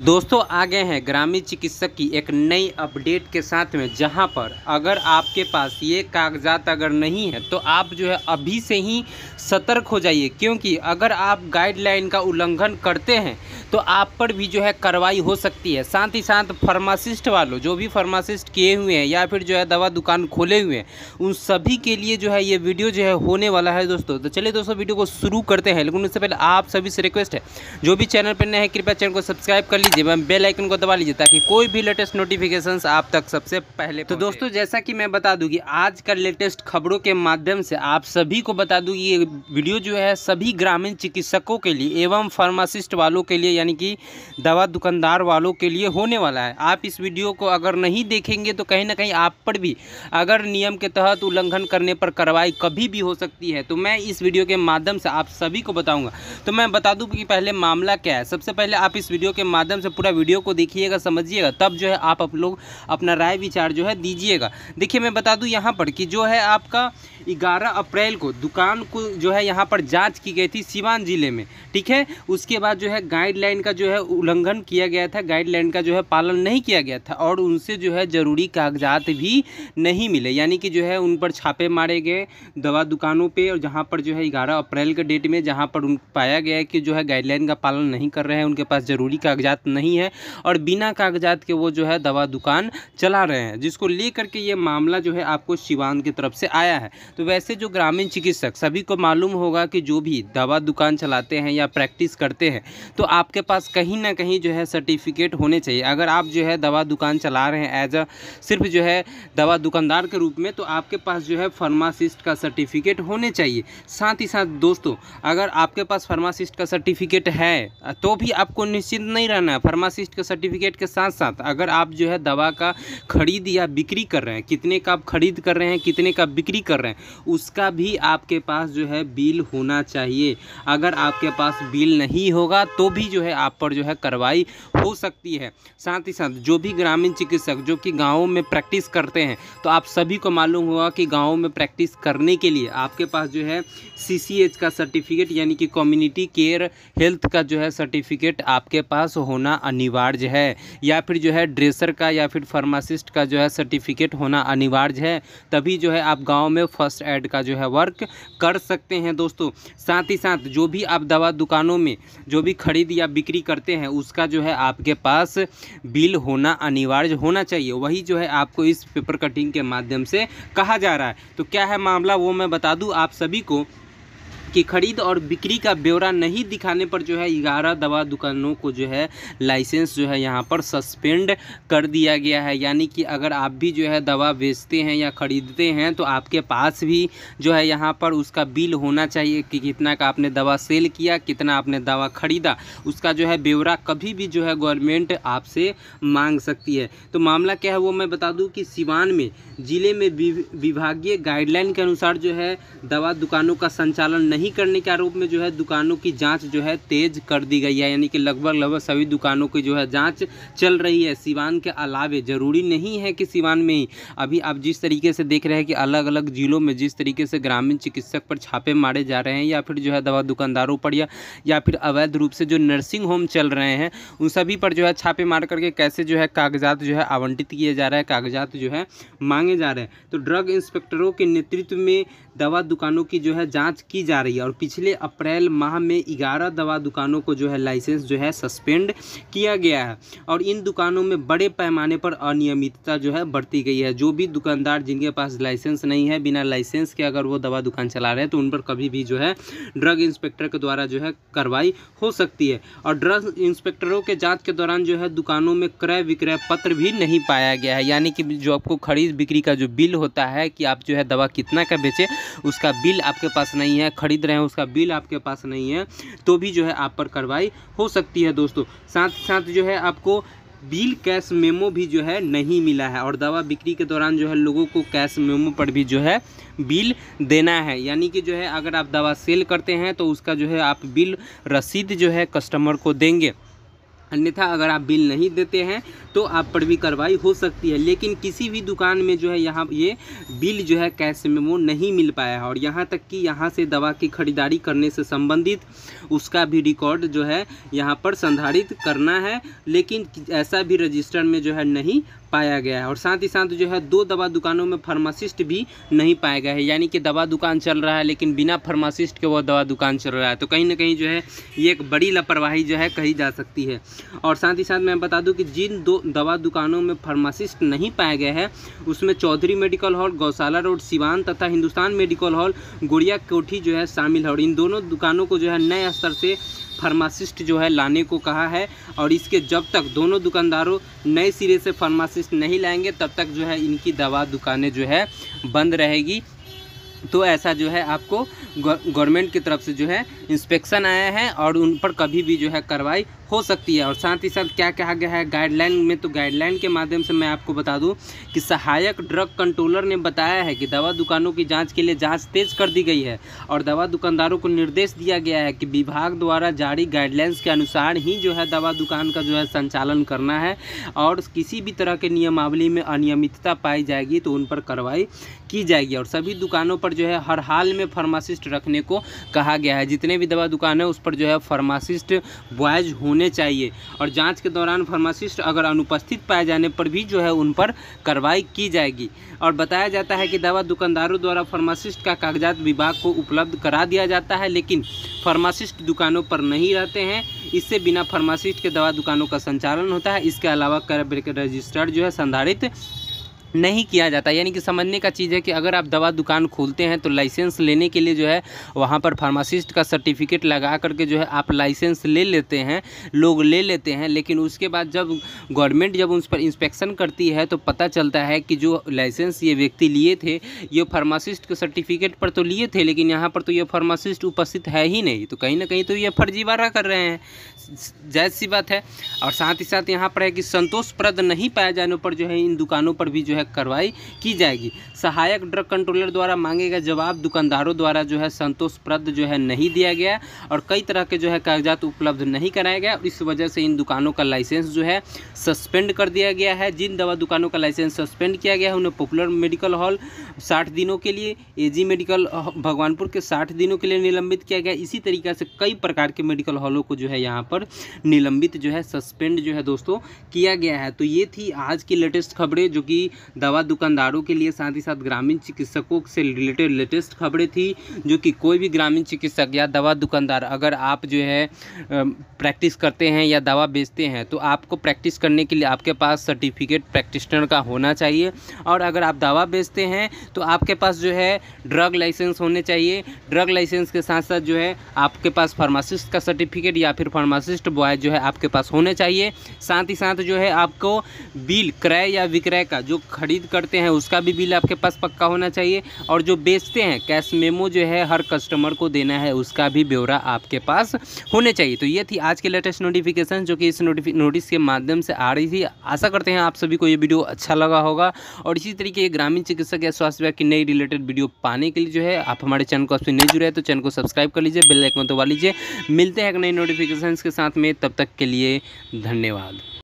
दोस्तों, आ गए हैं ग्रामीण चिकित्सक की एक नई अपडेट के साथ में, जहाँ पर अगर आपके पास ये कागजात अगर नहीं है तो आप जो है अभी से ही सतर्क हो जाइए। क्योंकि अगर आप गाइडलाइन का उल्लंघन करते हैं तो आप पर भी जो है कार्रवाई हो सकती है। साथ ही साथ फार्मासिस्ट वालों, जो भी फार्मासिस्ट किए हुए हैं या फिर जो है दवा दुकान खोले हुए हैं, उन सभी के लिए जो है ये वीडियो जो है होने वाला है दोस्तों। तो चलिए दोस्तों, वीडियो को शुरू करते हैं। लेकिन उससे पहले आप सभी से रिक्वेस्ट है, जो भी चैनल पर नए हैं, कृपया चैनल को सब्सक्राइब कर लीजिए बेल आइकन को दबा लीजिए ताकि कोई भी लेटेस्ट नोटिफिकेशन आप तक सबसे पहले तो दोस्तों जैसा कि मैं बता दूँ कि आज का लेटेस्ट खबरों के माध्यम से आप सभी को बता दूँ ये वीडियो जो है सभी ग्रामीण चिकित्सकों के लिए एवं फार्मासिस्ट वालों के लिए यानी कि दवा दुकानदार वालों के लिए होने वाला है। आप इस वीडियो को अगर नहीं देखेंगे तो कहीं ना कहीं आप पर भी अगर नियम के तहत उल्लंघन करने पर कार्रवाई कभी भी हो सकती है। तो मैं इस वीडियो के माध्यम से आप सभी को बताऊँगा। तो मैं बता दूँ कि पहले मामला क्या है। सबसे पहले आप इस वीडियो के माध्यम से पूरा वीडियो को देखिएगा समझिएगा तब जो है आप आप लोग अपना राय विचार जो है दीजिएगा देखिए मैं बता दूँ यहाँ पर कि जो है आपका ग्यारह अप्रैल को दुकान को जो है यहाँ पर जाँच की गई थी सिवान ज़िले में ठीक है उसके बाद जो है गाइडलाइन का जो है उल्लंघन किया गया था गाइडलाइन का जो है पालन नहीं किया गया था और उनसे जो है ज़रूरी कागजात भी नहीं मिले यानी कि जो है उन पर छापे मारे गए दवा दुकानों पे और जहाँ पर जो है ग्यारह अप्रैल के डेट में जहाँ पर उन पाया गया कि जो है गाइडलाइन का पालन नहीं कर रहे हैं उनके पास ज़रूरी कागजात नहीं है और बिना कागजात के वो जो है दवा दुकान चला रहे हैं, जिसको लेकर के ये मामला जो है आपको शिवान की तरफ़ से आया है। तो वैसे जो ग्रामीण चिकित्सक, सभी को मालूम होगा कि जो भी दवा दुकान चलाते हैं या प्रैक्टिस करते हैं तो आपके पास कहीं ना कहीं जो है सर्टिफिकेट होने चाहिए। अगर आप जो है दवा दुकान चला रहे हैं एज अ सिर्फ़ जो है दवा दुकानदार के रूप में तो आपके पास जो है फार्मासिस्ट का सर्टिफिकेट होने चाहिए। साथ ही साथ दोस्तों, अगर आपके पास फार्मासिस्ट का सर्टिफिकेट है तो भी आपको निश्चिंत नहीं रहना फार्मासिस्ट के सर्टिफिकेट के साथ साथ अगर आप जो है दवा का खरीद या बिक्री कर रहे हैं, कितने का आप खरीद कर रहे हैं, कितने का बिक्री कर रहे हैं, उसका भी आपके पास जो है बिल होना चाहिए। अगर आपके पास बिल नहीं होगा तो भी जो है आप पर जो है कार्रवाई हो सकती है। साथ ही साथ जो भी ग्रामीण चिकित्सक जो कि गाँवों में प्रैक्टिस करते हैं तो आप सभी को मालूम होगा कि गाँव में प्रैक्टिस करने के लिए आपके पास जो है सीसीएच का सर्टिफिकेट, यानी कि कम्युनिटी केयर हेल्थ का जो है सर्टिफिकेट आपके पास होना अनिवार्य है, या फिर जो है ड्रेसर का या फिर फार्मासिस्ट का जो है सर्टिफिकेट होना अनिवार्य है, तभी जो है आप गाँव में फ़र्स्ट एड का जो है वर्क कर सकते हैं दोस्तों। साथ ही साथ जो भी आप दवा दुकानों में जो भी खरीद या बिक्री करते हैं, उसका जो है आपके पास बिल होना अनिवार्य होना चाहिए। वही जो है आपको इस पेपर कटिंग के माध्यम से कहा जा रहा है। तो क्या है मामला, वो मैं बता दूँ आप सभी को। कि खरीद और बिक्री का ब्यौरा नहीं दिखाने पर जो है ग्यारह दवा दुकानों को जो है लाइसेंस जो है यहाँ पर सस्पेंड कर दिया गया है। यानी कि अगर आप भी जो है दवा बेचते हैं या ख़रीदते हैं तो आपके पास भी जो है यहाँ पर उसका बिल होना चाहिए कि कितना का आपने दवा सेल किया, कितना आपने दवा ख़रीदा। उसका जो है ब्यौरा कभी भी जो है गवर्नमेंट आपसे मांग सकती है। तो मामला क्या है वो मैं बता दूँ कि सिवान में, ज़िले में विभागीय गाइडलाइन के अनुसार जो है दवा दुकानों का संचालन नहीं नहीं करने के आरोप में जो है दुकानों की जाँच जो है तेज कर दी गई है, यानी कि लगभग लगभग सभी दुकानों की जो है जाँच चल रही है। सिवान के अलावे ज़रूरी नहीं है कि सिवान में ही। अभी आप जिस तरीके से देख रहे हैं कि अलग अलग ज़िलों में जिस तरीके से ग्रामीण चिकित्सक पर छापे मारे जा रहे हैं, या फिर जो है दवा दुकानदारों पर, या या फिर अवैध रूप से जो नर्सिंग होम चल रहे हैं, उन सभी पर जो है छापे मार करके कैसे जो है कागजात जो है आवंटित किए जा रहे हैं, कागजात जो है मांगे जा रहे हैं। तो ड्रग इंस्पेक्टरों के नेतृत्व में दवा दुकानों की जो है जाँच की जा रही है। और पिछले अप्रैल माह में ग्यारह दवा दुकानों को जो है लाइसेंस जो है सस्पेंड किया गया है। और इन दुकानों में बड़े पैमाने पर अनियमितता जो है बढ़ती गई है। जो भी दुकानदार जिनके पास लाइसेंस नहीं है, बिना लाइसेंस के अगर वो दवा दुकान चला रहे हैं तो उन पर कभी भी जो है ड्रग इंस्पेक्टर के द्वारा जो है कार्रवाई हो सकती है। और ड्रग इंस्पेक्टरों के जाँच के दौरान जो है दुकानों में क्रय विक्रय पत्र भी नहीं पाया गया है। यानी कि जो आपको खरीद बिक्री का जो बिल होता है कि आप जो है दवा कितना का बेचे, उसका बिल आपके पास नहीं है। खरीद रहे हैं, उसका बिल आपके पास नहीं है तो भी जो है आप पर कार्रवाई हो सकती है दोस्तों। साथ साथ जो है आपको बिल कैश मेमो भी जो है नहीं मिला है और दवा बिक्री के दौरान जो है लोगों को कैश मेमो पर भी जो है बिल देना है। यानी कि जो है अगर आप दवा सेल करते हैं तो उसका जो है आप बिल रसीद जो है कस्टमर को देंगे। अन्यथा अगर आप बिल नहीं देते हैं तो आप पर भी कार्रवाई हो सकती है। लेकिन किसी भी दुकान में जो है यहाँ ये बिल जो है कैश मेमो नहीं मिल पाया है। और यहाँ तक कि यहाँ से दवा की खरीदारी करने से संबंधित उसका भी रिकॉर्ड जो है यहाँ पर संधारित करना है। लेकिन ऐसा भी रजिस्टर में जो है नहीं पाया गया है। और साथ ही साथ जो है, दो दवा दुकानों में फार्मासिस्ट भी नहीं पाया गया है। यानी कि दवा दुकान चल रहा है, लेकिन बिना फार्मासिस्ट के वो दवा दुकान चल रहा है। तो कहीं ना कहीं जो है, ये एक बड़ी लापरवाही जो है कही जा सकती है। और साथ ही साथ मैं बता दूँ कि जिन दो दवा दुकानों में फार्मासिस्ट नहीं पाया गया है, उसमें Chaudhary medical hall, Gaushala road, Siwan तथा हिंदुस्तान मेडिकल हॉल, गुड़िया कोठी जो है शामिल है। और इन दोनों दुकानों को जो है, नए स्तर से फार्मासिस्ट जो है लाने को कहा है और इसके जब तक दोनों दुकानदारों नए सिरे से फार्मासिस्ट नहीं लाएँगे, तब तक जो है इनकी दवा दुकानें जो है बंद रहेगी। तो ऐसा जो है आपको गवर्नमेंट की तरफ़ से जो है इंस्पेक्शन आया है और उन पर कभी भी जो है कार्रवाई हो सकती है। और साथ ही साथ क्या कहा गया है? गाइडलाइन में तो गाइडलाइन के माध्यम से मैं आपको बता दूँ कि सहायक ड्रग कंट्रोलर ने बताया है कि दवा दुकानों की जाँच के लिए जाँच तेज कर दी गई है। और दवा दुकानदारों को निर्देश दिया गया है कि विभाग द्वारा जारी गाइडलाइंस के अनुसार ही जो है दवा दुकान का जो है संचालन करना है। और किसी भी तरह के नियमावली में अनियमितता पाई जाएगी तो उन पर कार्रवाई की जाएगी। और सभी दुकानों पर जो है हर हाल में फार्मासिस्ट रखने को कहा गया है। जितने भी दवा दुकान है उस पर जो है फार्मासिस्ट बॉयज़ होने होने चाहिए। और जाँच के दौरान फार्मासिस्ट अगर अनुपस्थित पाए जाने पर भी जो है उन पर कार्रवाई की जाएगी। और बताया जाता है कि दवा दुकानदारों द्वारा फार्मासिस्ट का कागजात विभाग को उपलब्ध करा दिया जाता है, लेकिन फार्मासिस्ट दुकानों पर नहीं रहते हैं। इससे बिना फार्मासिस्ट के दवा दुकानों का संचालन होता है। इसके अलावा रजिस्टर्ड जो है संधारित नहीं किया जाता। यानी कि समझने का चीज़ है कि अगर आप दवा दुकान खोलते हैं तो लाइसेंस लेने के लिए जो है वहाँ पर फार्मासिस्ट का सर्टिफिकेट लगा करके जो है आप लाइसेंस ले लेते हैं, लोग ले लेते हैं। लेकिन उसके बाद जब गवर्नमेंट जब उस पर इंस्पेक्शन करती है तो पता चलता है कि जो लाइसेंस ये व्यक्ति लिए थे, ये फार्मासिस्ट के सर्टिफिकेट पर तो लिए थे, लेकिन यहाँ पर तो ये फार्मासिस्ट उपस्थित है ही नहीं। तो कहीं ना कहीं तो ये फर्जीवाड़ा कर रहे हैं। जायज़ सी बात है। और साथ ही साथ यहाँ पर है कि संतोषप्रद नहीं पाए जाने पर जो है इन दुकानों पर भी जो है कार्रवाई की जाएगी। सहायक ड्रग कंट्रोलर द्वारा मांगे गए जवाब दुकानदारों द्वारा जो है संतोषप्रद जो है नहीं दिया गया और कई तरह के जो है कागजात उपलब्ध नहीं कराया गया इस वजह से इन दुकानों का लाइसेंस जो है सस्पेंड कर दिया गया है। जिन दवा दुकानों का लाइसेंस सस्पेंड किया गया है, उन्हें पॉपुलर मेडिकल हॉल साठ दिनों के लिए, एजी मेडिकल भगवानपुर के साठ दिनों के लिए निलंबित किया गया। इसी तरीके से कई प्रकार के मेडिकल हॉलों को जो है यहाँ पर निलंबित जो है सस्पेंड जो है दोस्तों किया गया है। तो ये थी आज की लेटेस्ट खबरें, जो कि दवा दुकानदारों के लिए साथ ही साथ ग्रामीण चिकित्सकों से रिलेटेड लेटेस्ट खबरें थी, जो कि कोई भी ग्रामीण चिकित्सक या दवा दुकानदार अगर आप जो है प्रैक्टिस करते हैं या दवा बेचते हैं तो आपको प्रैक्टिस करने के लिए आपके पास सर्टिफिकेट प्रैक्टिशनर का होना चाहिए। और अगर आप दवा बेचते हैं तो आपके पास जो है, ड्रग लाइसेंस होने चाहिए। ड्रग लाइसेंस के साथ साथ जो है, आपके पास फार्मासिस्ट का सर्टिफिकेट या फिर फार्मासिस्ट बॉय जो है, आपके पास होने चाहिए। साथ ही साथ जो है, आपको बिल क्रय या विक्रय का जो खरीद करते हैं, उसका भी बिल आपके पास पक्का होना चाहिए। और जो बेचते हैं, कैश मेमो जो है, हर कस्टमर को देना है, उसका भी ब्यौरा आपके पास होने चाहिए। तो ये थी आज के लेटेस्ट नोटिफिकेशन, जो कि इस नोटिस के माध्यम से आ रही थी। आशा करते हैं आप सभी को ये वीडियो अच्छा लगा होगा। और इसी तरीके ग्रामीण चिकित्सक या स्वास्थ्य विभाग की नई रिलेटेड वीडियो पाने के लिए जो है, आप हमारे चैनल को आपसे नहीं जुड़े तो चैनल को सब्सक्राइब कर लीजिए, बेल आइकन दबा लीजिए। मिलते हैं एक नई नोटिफिकेशन के साथ में, तब तक के लिए धन्यवाद।